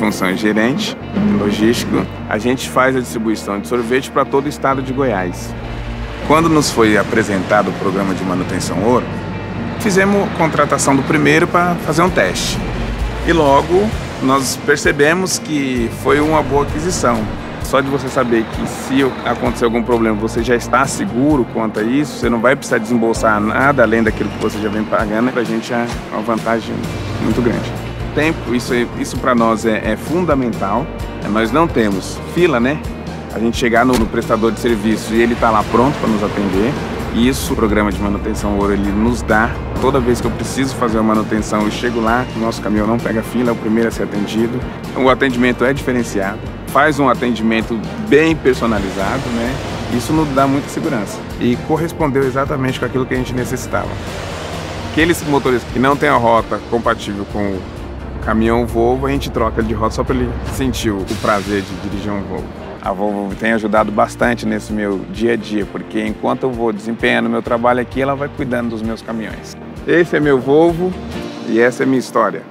distribuição e gerente logístico, a gente faz a distribuição de sorvete para todo o estado de Goiás. Quando nos foi apresentado o programa de manutenção ouro, fizemos contratação do primeiro para fazer um teste. E logo nós percebemos que foi uma boa aquisição. Só de você saber que se acontecer algum problema você já está seguro quanto a isso, você não vai precisar desembolsar nada além daquilo que você já vem pagando, para a gente é uma vantagem muito grande. Tempo, isso, isso para nós é, é fundamental. Nós não temos fila, né? A gente chegar no, no prestador de serviço e ele está lá pronto para nos atender. E isso o programa de manutenção ouro ele nos dá. Toda vez que eu preciso fazer uma manutenção e chego lá, o nosso caminhão não pega fila, é o primeiro a ser atendido. O atendimento é diferenciado, faz um atendimento bem personalizado, né? Isso nos dá muita segurança e correspondeu exatamente com aquilo que a gente necessitava. Aqueles motores que não têm a rota compatível com o caminhão Volvo, a gente troca de rota só para ele sentir o prazer de dirigir um Volvo. A Volvo tem ajudado bastante nesse meu dia a dia, porque enquanto eu vou desempenhando meu trabalho aqui, ela vai cuidando dos meus caminhões. Esse é meu Volvo e essa é minha história.